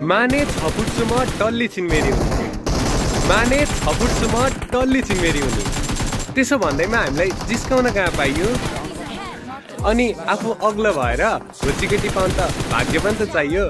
माने छ फुटसम्म डल्ली चिनमेरी हुने। माने छ फुटसम्म डल्ली चिनमेरी हुने। त्यसो भन्दैमा हामीलाई जिस्काउन कहाँ पाइयो? अनि आफू अग्लो भएर होचिकेटी पाउनु त भाग्य पनि त चाहियो।